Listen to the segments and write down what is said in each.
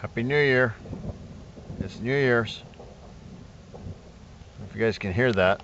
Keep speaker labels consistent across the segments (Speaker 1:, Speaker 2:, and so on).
Speaker 1: Happy New Year. It's New Year's. If you guys can hear that.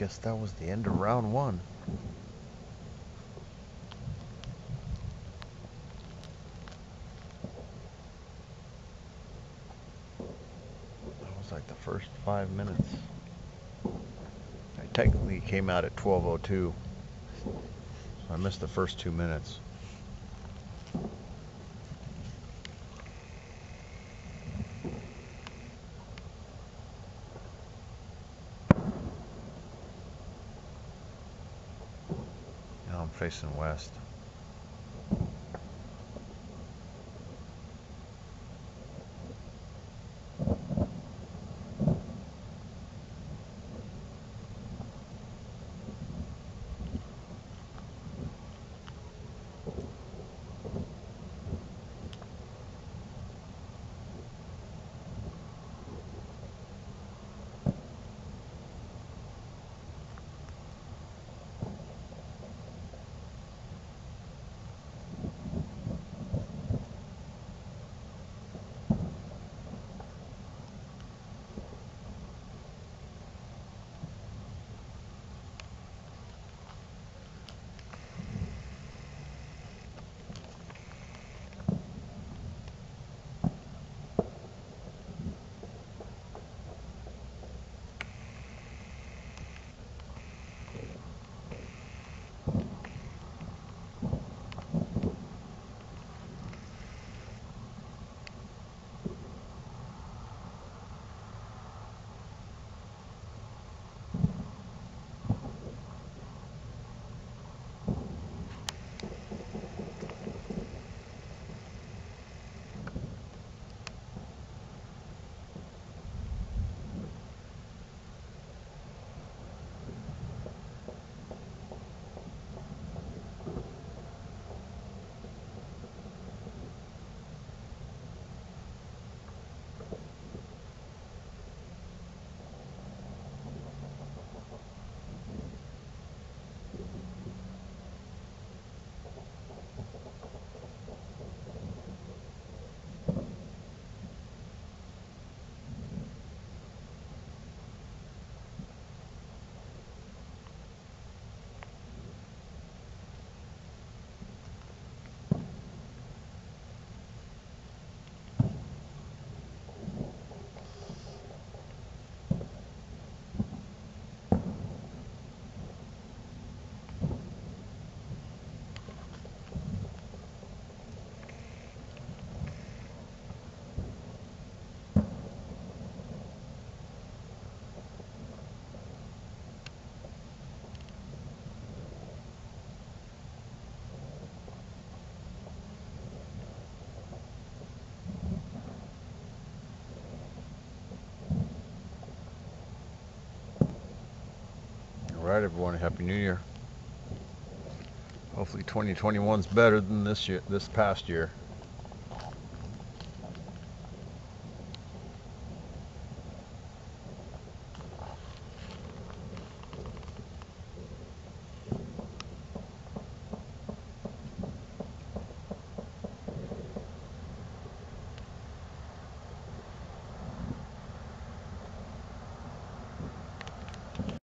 Speaker 1: Guess that was the end of round one. That was like the first five minutes. I technically came out at 12.02. So I missed the first two minutes. Facing west. Right, everyone. Happy New Year. Hopefully 2021's better than this year, this past year.